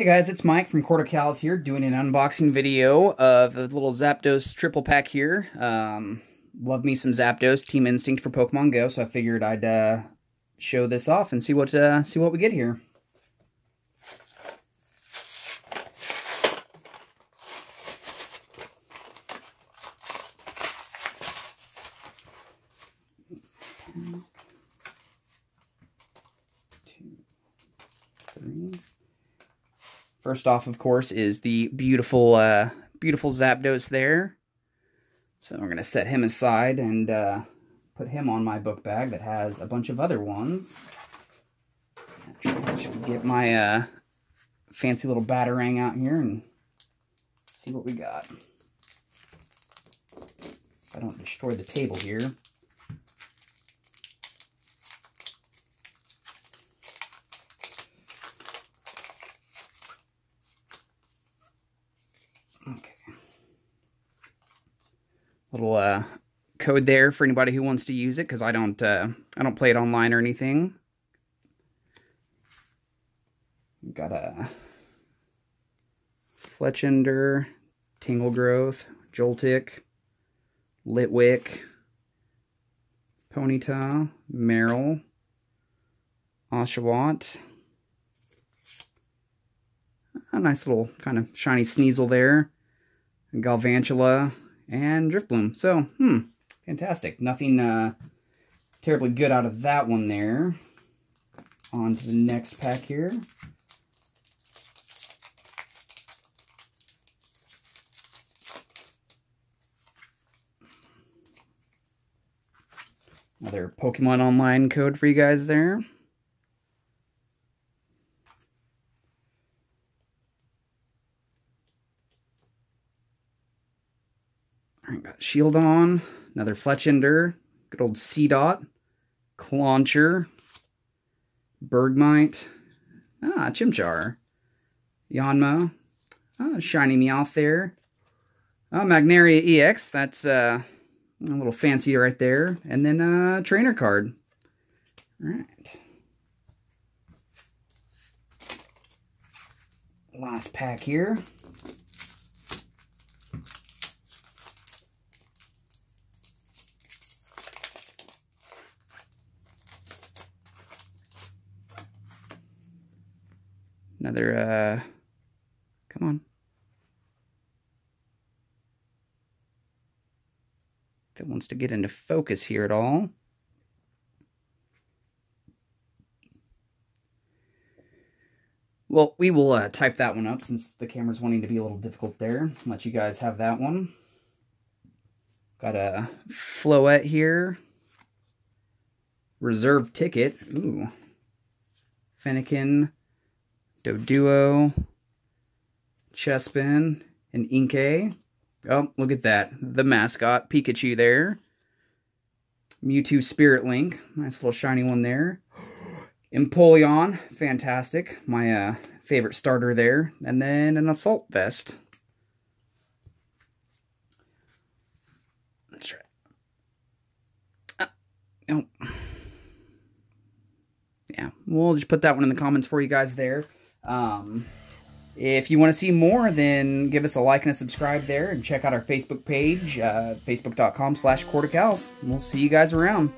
Hey guys, it's Mike from Court of Cowls here doing an unboxing video of the little Zapdos triple pack here. Um, love me some Zapdos, Team Instinct for Pokemon Go, so I figured I'd uh, show this off and see what uh, see what we get here. First off, of course, is the beautiful, uh, beautiful Zapdos there. So we're going to set him aside and uh, put him on my book bag that has a bunch of other ones. Get my uh, fancy little Batarang out here and see what we got. I don't destroy the table here. Little uh, code there for anybody who wants to use it, because I don't uh, I don't play it online or anything. Got a Fletchinder, Tangrowth, Joltik, Litwick, Ponyta, Marill, Oshawott, a nice little kind of shiny Sneasel there. Galvantula and Drifblim. So, hmm, fantastic. Nothing uh, terribly good out of that one there. On to the next pack here. Another Pokemon Online code for you guys there. Alright, got Shieldon, another Fletchinder, good old C-Dot. Clauncher, Bergmite, ah, Chimchar, Yanma, ah, Shiny Meowth there, oh, Magearna EX, that's uh, a little fancy right there, and then a uh, trainer card. Alright. Last pack here. Another, uh, come on. If it wants to get into focus here at all. Well, we will uh, type that one up since the camera's wanting to be a little difficult there. Let you guys have that one. Got a Floette here. Reserve ticket. Ooh. Fennekin. Doduo, Chespin, and Inkay. Oh, look at that. The mascot, Pikachu there. Mewtwo Spirit Link. Nice little shiny one there. Empoleon, fantastic. My uh, favorite starter there. And then an Assault Vest. Let's try. Uh, oh. Yeah, we'll just put that one in the comments for you guys there. Um, if you want to see more, then give us a like and a subscribe there, and check out our Facebook page, uh, facebook.com slash Court of Cowls. We'll see you guys around.